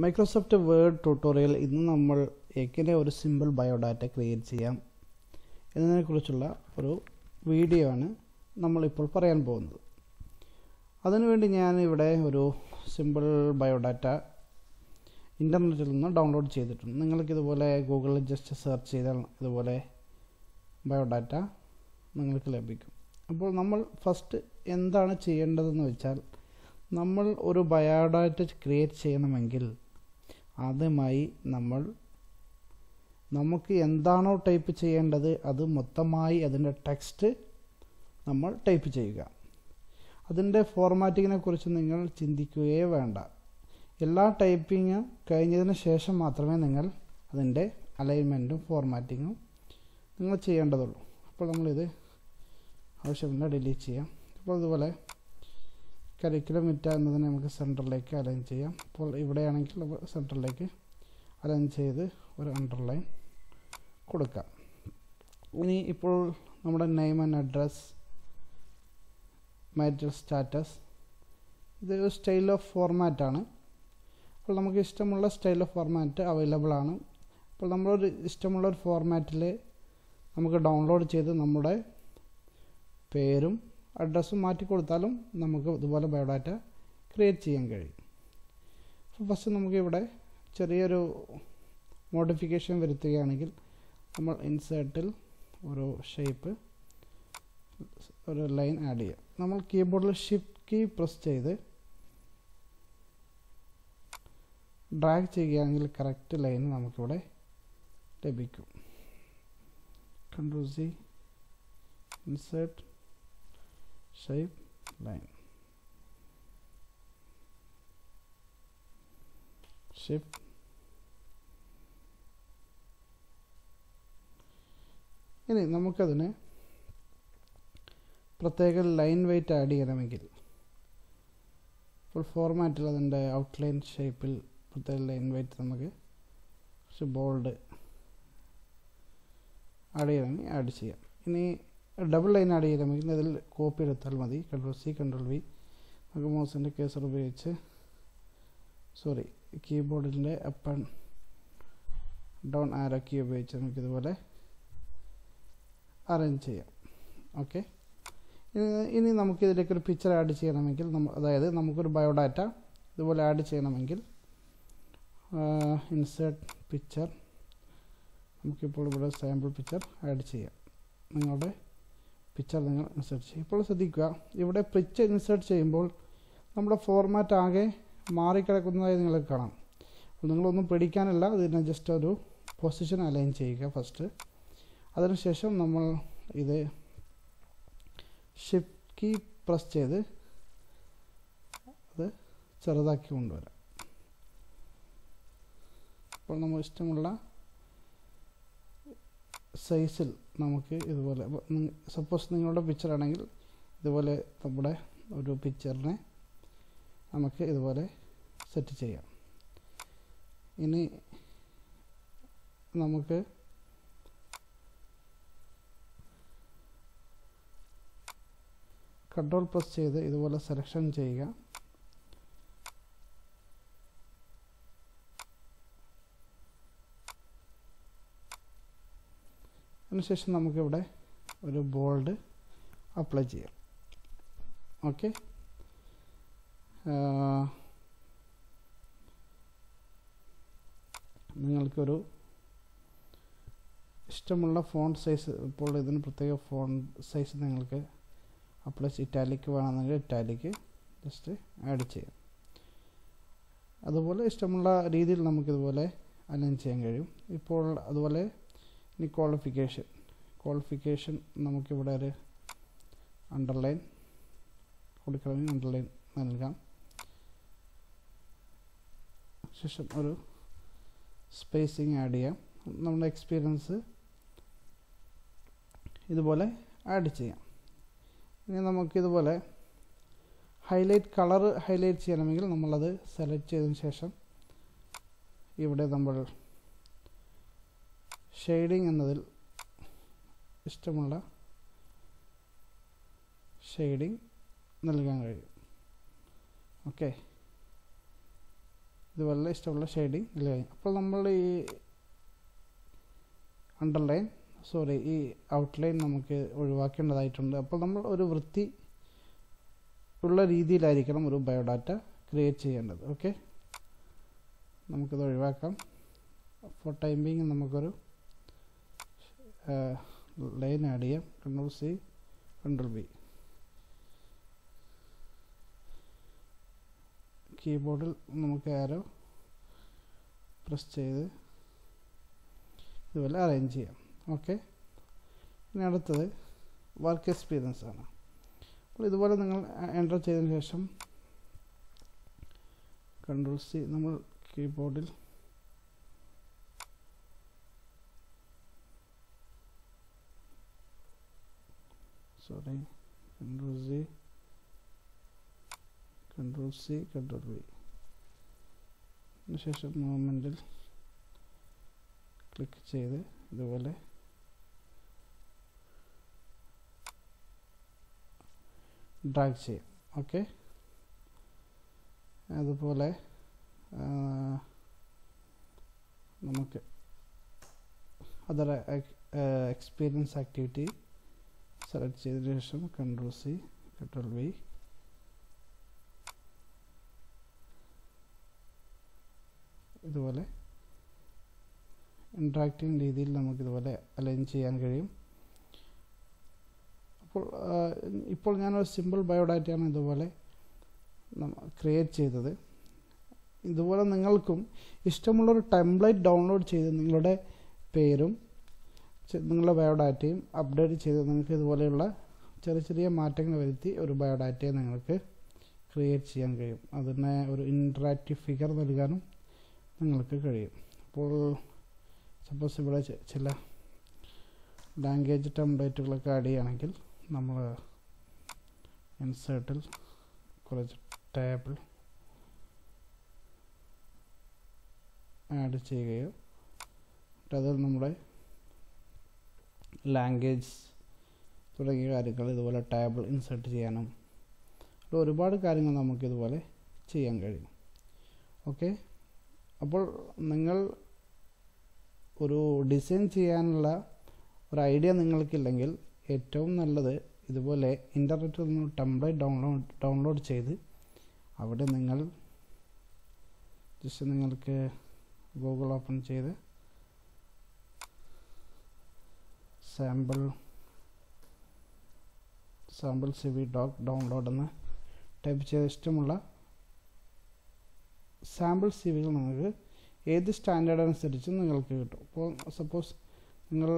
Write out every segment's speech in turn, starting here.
Microsoft word tutorial ഇന്ന് നമ്മൾ എങ്ങനെ ഒരു സിമ്പിൾ ബയോഡാറ്റ ക്രിയേറ്റ് ചെയ്യാം എന്നതിനെക്കുറിച്ചുള്ള ഒരു വീഡിയോ ആണ് നമ്മളിപ്പോൾ പറയാൻ പോകുന്നത്. അതിനുവേണ്ടി ഞാൻ ഇവിടെ ഒരു സിമ്പിൾ ബയോഡാറ്റ ഇന്റർനെറ്റിൽ നിന്ന് ഡൗൺലോഡ് ചെയ്തിട്ടുണ്ട്. നിങ്ങൾക്കിതുപോലെ ഗൂഗിളിൽ ജസ്റ്റ് സെർച്ച് ചെയ്താൽ ഇതുപോലെ ബയോഡാറ്റ നിങ്ങൾക്ക് ലഭിക്കും. അപ്പോൾ നമ്മൾ ഫസ്റ്റ് എന്താണ് ചെയ്യേണ്ടതെന്ന് വെച്ചാൽ നമ്മൾ ഒരു ബയോഡാറ്റ ക്രിയേറ്റ് ചെയ്യണമെങ്കിൽ ആദ്യമായി നമ്മൾ നമുക്ക് എന്താണോ ടൈപ്പ് ചെയ്യേണ്ടത് അത് മൊത്തമായി അതിന്റെ ടെക്സ്റ്റ് നമ്മൾ ടൈപ്പ് ചെയ്യുക. അതിന്റെ ഫോർമാറ്റിങ്ങിനെ കുറിച്ച് നിങ്ങൾ ചിന്തിക്കുകയേ വേണ്ട. എല്ലാ ടൈപ്പിങ്ങും കഴിഞ്ഞതിന് ശേഷം മാത്രമേ നിങ്ങൾ അതിന്റെ അലൈൻമെന്റും ഫോർമാറ്റിങ്ങും നിങ്ങൾ ചെയ്യേണ്ടതുള്ളൂ. അപ്പോൾ നമ്മളിത് ആവശ്യമില്ല ഡിലീറ്റ് ചെയ്യാം. അപ്പോൾ ഇതുപോലെ കരിക്കുലം മിറ്റ എന്നതിനെ നമുക്ക് സെന്ററിലേക്ക് അലൈൻ ചെയ്യാം. അപ്പോൾ ഇവിടെയാണെങ്കിൽ സെന്ററിലേക്ക് അലൈൻ ചെയ്ത് ഒരു അണ്ടർലൈൻ കൊടുക്കാം. ഇനി ഇപ്പോൾ നമ്മുടെ name and address marital status ഇത് സ്റ്റൈൽ ഓഫ് ഫോർമാറ്റാണ് അപ്പോൾ നമുക്ക് ഇഷ്ടമുള്ള സ്റ്റൈൽ ഓഫ് ഫോർമാറ്റ് അവൈലബിൾ ആണ്. അപ്പോൾ നമ്മളൊരു ഇഷ്ടമുള്ള ഒരു ഫോർമാറ്റിൽ നമുക്ക് ഡൗൺലോഡ് ചെയ്ത് നമ്മുടെ പേരും അഡ്രസ്സും മാറ്റി കൊടുത്താലും നമുക്ക് ഇതുപോലെ ബയോഡാറ്റ ക്രിയേറ്റ് ചെയ്യാൻ കഴിയും. ഫസ്റ്റ് നമുക്കിവിടെ ചെറിയൊരു മോഡിഫിക്കേഷൻ വരുത്തുകയാണെങ്കിൽ നമ്മൾ ഇൻസേർട്ടിൽ ഒരു ഷേപ്പ് ഒരു ലൈൻ ആഡ് ചെയ്യാം. നമ്മൾ കീബോർഡിൽ ഷിഫ്റ്റ് കീ പ്രസ് ചെയ്ത് ഡ്രാഗ് ചെയ്യുകയാണെങ്കിൽ കറക്റ്റ് ലൈൻ നമുക്കിവിടെ ലഭിക്കും. Control C insert shape line shift. ഇനി നമുക്കതിന് പ്രത്യേക ലൈൻ വെയിറ്റ് ആഡ് ചെയ്യണമെങ്കിൽ. ഇപ്പോൾ ഫോർമാറ്റിൽ അതിന്റെ ഔട്ട്ലൈൻ ഷേപ്പിൽ പ്രത്യേക ലൈൻ വെയിറ്റ് നമുക്ക് കുറച്ച് ബോൾഡ് ആഡ് ചെയ്യണമെങ്കിൽ ആഡ് ചെയ്യാം. ഇനി ഡബിൾ ലൈൻ ആഡ് ചെയ്യണമെങ്കിൽ അതിൽ കോപ്പി എടുത്താൽ മതി. കൺട്രോൾ സി കൺട്രോൾ വി നമുക്ക് മൗസിന്റെ കേസർ ഉപയോഗിച്ച് sorry കീബോർഡിന്റെ up and down arrow key ഉപയോഗിച്ച് നമുക്കിതുപോലെ അറേഞ്ച് ചെയ്യാം. ഓക്കെ ഇനി നമുക്കിതിലേക്ക് ഒരു പിക്ചർ ആഡ് ചെയ്യണമെങ്കിൽ അതായത് നമുക്കൊരു ബയോഡാറ്റ ഇതുപോലെ ആഡ് ചെയ്യണമെങ്കിൽ ഇൻസേർട്ട് പിക്ചർ നമുക്കിപ്പോൾ ഇവിടെ സാമ്പിൾ പിക്ചർ ആഡ് ചെയ്യാം. നിങ്ങളുടെ പിക്ചർ നിങ്ങൾ ഇൻസേർട്ട് ചെയ്യും. ഇപ്പോൾ ശ്രദ്ധിക്കുക ഇവിടെ പിക്ചർ ഇൻസേർട്ട് ചെയ്യുമ്പോൾ നമ്മുടെ ഫോർമാറ്റ് ആകെ മാറിക്കിടക്കുന്നതായി നിങ്ങൾക്ക് കാണാം. അപ്പോൾ നിങ്ങളൊന്നും പേടിക്കാനല്ല ഇതിനെ ജസ്റ്റ് ഒരു പൊസിഷൻ അലൈൻ ചെയ്യുക ഫസ്റ്റ് അതിനുശേഷം നമ്മൾ ഇത് ഷിഫ്റ്റ് കീ പ്രസ് ചെയ്ത് അത് ചെറുതാക്കി കൊണ്ടുവരാം. അപ്പോൾ നമ്മൾ ഇഷ്ടമുള്ള സൈസിൽ നമുക്ക് ഇതുപോലെ സപ്പോസ് നിങ്ങളുടെ പിക്ചർ ആണെങ്കിൽ ഇതുപോലെ നമ്മുടെ ഒരു പിക്ചറിനെ നമുക്ക് ഇതുപോലെ സെറ്റ് ചെയ്യാം. ഇനി നമുക്ക് കൺട്രോൾ പ്രസ് ചെയ്ത് ഇതുപോലെ സെലക്ഷൻ ചെയ്യുക. അതിനുശേഷം നമുക്കിവിടെ ഒരു ബോൾഡ് അപ്ലൈ ചെയ്യാം. ഓക്കെ നിങ്ങൾക്കൊരു ഇഷ്ടമുള്ള ഫോൺ സൈസ് ഇപ്പോൾ ഇതിന് പ്രത്യേക ഫോൺ സൈസ് നിങ്ങൾക്ക് അപ്ലൈ ഇറ്റാലിക്ക് വേണമെന്നെങ്കിൽ ഇറ്റാലിക്ക് ജസ്റ്റ് ആഡ് ചെയ്യാം. അതുപോലെ ഇഷ്ടമുള്ള രീതിയിൽ നമുക്കിതുപോലെ അലൈൻ ചെയ്യാൻ കഴിയും. ഇപ്പോൾ അതുപോലെ ഇനി ക്വാളിഫിക്കേഷൻ ക്വാളിഫിക്കേഷൻ നമുക്കിവിടെ ഒരു അണ്ടർലൈൻ കൊടുക്കണമെങ്കിൽ അണ്ടർലൈൻ നൽകാം. ശേഷം ഒരു സ്പേസിങ് ആഡ് ചെയ്യാം. നമ്മുടെ എക്സ്പീരിയൻസ് ഇതുപോലെ ആഡ് ചെയ്യാം. ഇനി നമുക്കിതുപോലെ ഹൈലൈറ്റ് കളർ ഹൈലൈറ്റ് ചെയ്യണമെങ്കിൽ നമ്മളത് സെലക്ട് ചെയ്തതിന് ശേഷം ഇവിടെ നമ്മൾ ഷെയ്ഡിങ് എന്നതിൽ ഇഷ്ടമുള്ള ഷെയ്ഡിങ് നൽകാൻ കഴിയും. ഓക്കെ ഇത് വളരെ ഇഷ്ടമുള്ള ഷെയ്ഡിങ് നൽകാൻ അപ്പോൾ നമ്മൾ ഈ അണ്ടർലൈൻ സോറി ഈ ഔട്ട്ലൈൻ നമുക്ക് ഒഴിവാക്കേണ്ടതായിട്ടുണ്ട്. അപ്പോൾ നമ്മൾ ഒരു വൃത്തി ഉള്ള രീതിയിലായിരിക്കണം ഒരു ബയോഡാറ്റ ക്രിയേറ്റ് ചെയ്യേണ്ടത്. ഓക്കെ നമുക്കിത് ഒഴിവാക്കാം. ഫോർ ടൈമിങ് നമുക്കൊരു ലൈൻ ആഡ് ചെയ്യാം. കൺട്രോൾ സി കൺട്രോൾ ബി കീബോർഡിൽ നമുക്ക് ആരോ പ്രസ് ചെയ്ത് ഇതുപോലെ അറേഞ്ച് ചെയ്യാം. ഓക്കെ ഇനി അടുത്തത് വർക്ക് എക്സ്പീരിയൻസ് ആണ്. അപ്പോൾ ഇതുപോലെ നിങ്ങൾ എന്റർ ചെയ്തതിന് ശേഷം കൺട്രോൾ സി നമ്മൾ കീബോർഡിൽ sorry. Control Z control C control V. അതിനുശേഷം മൂവ്മെന്റിൽ ക്ലിക്ക് ചെയ്ത് ഇതുപോലെ ഡ്രാഗ് ചെയ്യും. ഓക്കെ അതുപോലെ നമുക്ക് അതർ എക്സ്പീരിയൻസ് ആക്ടിവിറ്റി സെലക്ട് ചെയ്തതിനു ശേഷം കൺട്രോൾ സി കൺട്രോൾ വി ഇതുപോലെ ഇൻട്രാക്റ്റിംഗ് രീതിയിൽ നമുക്കിതുപോലെ അലൈൻ ചെയ്യാൻ കഴിയും. അപ്പോൾ ഇപ്പോൾ ഞാനൊരു സിമ്പിൾ ബയോഡാറ്റയാണ് ഇതുപോലെ ക്രിയേറ്റ് ചെയ്തത്. ഇതുപോലെ നിങ്ങൾക്കും ഇഷ്ടമുള്ളൊരു ടെംപ്ലേറ്റ് ഡൗൺലോഡ് ചെയ്ത് നിങ്ങളുടെ പേരും നിങ്ങളുടെ ബയോഡാറ്റയും അപ്ഡേറ്റ് ചെയ്ത് നിങ്ങൾക്ക് ഇതുപോലെയുള്ള ചെറിയ ചെറിയ മാറ്റങ്ങൾ വരുത്തി ഒരു ബയോഡാറ്റയെ നിങ്ങൾക്ക് ക്രിയേറ്റ് ചെയ്യാൻ കഴിയും. അതിനെ ഒരു ഇൻട്രാക്റ്റീവ് ഫിഗർ നൽകാനും നിങ്ങൾക്ക് കഴിയും. അപ്പോൾ സപ്പോസ് ഇവിടെ ചില ലാംഗ്വേജ് ടെംപ്ലേറ്റുകളൊക്കെ ആഡ് ചെയ്യുകയാണെങ്കിൽ നമ്മൾ ഇൻസേർട്ടിൽ കുറച്ച് ടേബിൾ ആഡ് ചെയ്യുകയോ അതിൽ നമ്മുടെ ലാംഗ്വേജ് തുടങ്ങിയ കാര്യങ്ങൾ ഇതുപോലെ ടേബിൾ ഇൻസേർട്ട് ചെയ്യാനും ഒരുപാട് കാര്യങ്ങൾ നമുക്കിതുപോലെ ചെയ്യാൻ കഴിയും. ഓക്കെ അപ്പോൾ നിങ്ങൾ ഒരു ഡിസൈൻ ചെയ്യാനുള്ള ഒരു ഐഡിയ നിങ്ങൾക്കില്ലെങ്കിൽ ഏറ്റവും നല്ലത് ഇതുപോലെ ഇന്റർനെറ്റിൽ നിന്ന് ടെംപ്ലേറ്റ് ഡൗൺലോഡ് ഡൗൺലോഡ് ചെയ്ത് അവിടെ നിങ്ങൾ ജസ്റ്റ് നിങ്ങൾക്ക് ഗൂഗിൾ ഓപ്പൺ ചെയ്ത് sample sample C V doc download എന്ന് ടൈപ്പ് ചെയ്ത ഇഷ്ടമുള്ള സാമ്പിൾ സി വികൾ നിങ്ങൾക്ക് ഏത് സ്റ്റാൻഡേർഡ് അനുസരിച്ച് നിങ്ങൾക്ക് കിട്ടും. ഇപ്പോൾ സപ്പോസ് നിങ്ങൾ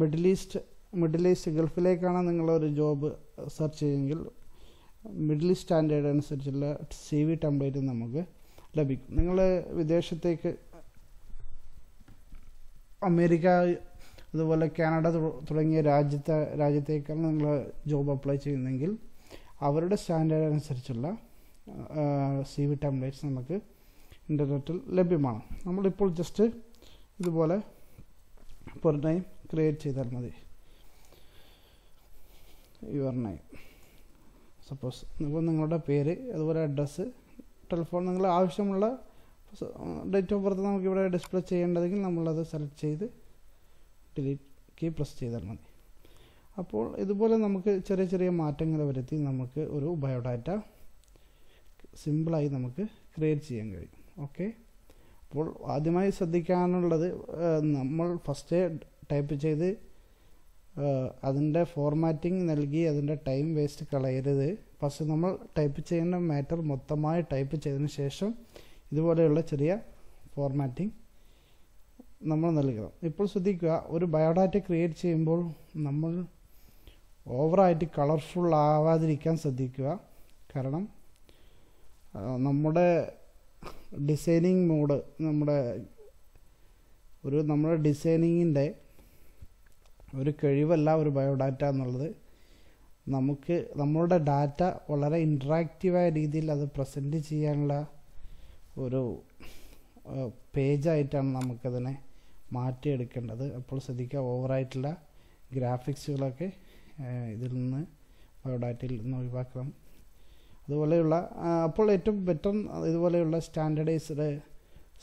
മിഡിൽ ഈസ്റ്റ് മിഡിൽ ഈസ്റ്റ് ഗൾഫിലേക്കാണ് നിങ്ങളൊരു ജോബ് സെർച്ച് ചെയ്യുമെങ്കിൽ മിഡിൽ ഈസ്റ്റ് സ്റ്റാൻഡേർഡ് അനുസരിച്ചുള്ള സി വി ടെംപ്ലേറ്റ് നമുക്ക് ലഭിക്കും. നിങ്ങൾ വിദേശത്തേക്ക് അമേരിക്ക അതുപോലെ കാനഡ തുടങ്ങിയ രാജ്യത്തെ രാജ്യത്തേക്കാണ് നിങ്ങൾ ജോബ് അപ്ലൈ ചെയ്യുന്നെങ്കിൽ അവരുടെ സ്റ്റാൻഡേർഡ് അനുസരിച്ചുള്ള സി വി ടെംപ്ലേറ്റ്സ് നമുക്ക് ഇന്റർനെറ്റിൽ ലഭ്യമാണ്. നമ്മളിപ്പോൾ ജസ്റ്റ് ഇതുപോലെ ഒരു നെയിം ക്രിയേറ്റ് ചെയ്താൽ മതി. യുവർ നെയിം സപ്പോസ് ഇപ്പോൾ നിങ്ങളുടെ പേര് അതുപോലെ അഡ്രസ്സ് ടെലിഫോൺ നിങ്ങൾ ആവശ്യമുള്ള ഡേറ്റ് ഓഫ് ബർത്ത് നമുക്കിവിടെ ഡിസ്പ്ലേ ചെയ്യേണ്ടതെങ്കിൽ നമ്മളത് സെലക്ട് ചെയ്ത് ഡിലീറ്റ് കീ പ്രസ് ചെയ്താൽ മതി. അപ്പോൾ ഇതുപോലെ നമുക്ക് ചെറിയ ചെറിയ മാറ്റങ്ങൾ വരുത്തി നമുക്ക് ഒരു ബയോഡാറ്റ സിമ്പിളായി നമുക്ക് ക്രിയേറ്റ് ചെയ്യാൻ കഴിയും. ഓക്കെ അപ്പോൾ ആദ്യമായി ശ്രദ്ധിക്കാനുള്ളത് നമ്മൾ ഫസ്റ്റ് ടൈപ്പ് ചെയ്ത് അതിന്റെ ഫോർമാറ്റിംഗ് നൽകി അതിന്റെ ടൈം വേസ്റ്റ് കളയരുത്. ഫസ്റ്റ് നമ്മൾ ടൈപ്പ് ചെയ്യേണ്ട മാറ്റർ മൊത്തമായി ടൈപ്പ് ചെയ്തതിന് ശേഷം ഇതുപോലെയുള്ള ചെറിയ ഫോർമാറ്റിംഗ് നമ്മൾ നൽകണം. ഇപ്പോൾ ശ്രദ്ധിക്കുക ഒരു ബയോഡാറ്റ ക്രിയേറ്റ് ചെയ്യുമ്പോൾ നമ്മൾ ഓവറായിട്ട് കളർഫുൾ ആവാതിരിക്കാൻ ശ്രദ്ധിക്കുക. കാരണം നമ്മുടെ ഡിസൈനിങ് മോഡ് നമ്മുടെ ഒരു നമ്മുടെ ഡിസൈനിങ്ങിന്റെ ഒരു കഴിവല്ല ഒരു ബയോഡാറ്റ എന്നുള്ളത്. നമുക്ക് നമ്മളുടെ ഡാറ്റ വളരെ ഇൻട്രാക്റ്റീവായ രീതിയിൽ അത് പ്രസന്റ് ചെയ്യാനുള്ള ഒരു പേജായിട്ടാണ് നമുക്കതിനെ മാറ്റിയെടുക്കേണ്ടത്. അപ്പോൾ ശ്രദ്ധിക്കുക ഓവറായിട്ടുള്ള ഗ്രാഫിക്സുകളൊക്കെ ഇതിൽ നിന്ന് ബയോഡാറ്റയിൽ നിന്ന് ഒഴിവാക്കണം. അതുപോലെയുള്ള അപ്പോൾ ഏറ്റവും ബെറ്റർ ഇതുപോലെയുള്ള സ്റ്റാൻഡേർഡൈസ്ഡ്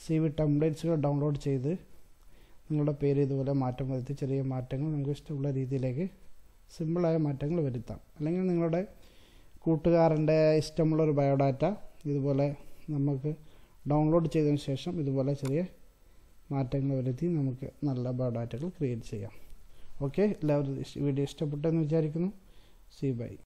സി വി ടെംപ്ലേറ്റ്സുകൾ ഡൗൺലോഡ് ചെയ്ത് നിങ്ങളുടെ പേര് ഇതുപോലെ മാറ്റം വരുത്തി ചെറിയ മാറ്റങ്ങൾ നിങ്ങൾക്ക് ഇഷ്ടമുള്ള രീതിയിലേക്ക് സിമ്പിളായ മാറ്റങ്ങൾ വരുത്താം. അല്ലെങ്കിൽ നിങ്ങളുടെ കൂട്ടുകാരന്റെ ഇഷ്ടമുള്ളൊരു ബയോഡാറ്റ ഇതുപോലെ നമുക്ക് ഡൗൺലോഡ് ചെയ്തതിന് ശേഷം ഇതുപോലെ ചെറിയ മാറ്റങ്ങൾ വരുത്തി നമുക്ക് നല്ല ബയോഡാറ്റകൾ ക്രിയേറ്റ് ചെയ്യാം. ഓക്കെ എല്ലാവരും വീഡിയോ ഇഷ്ടപ്പെട്ടെന്ന് വിചാരിക്കുന്നു. C by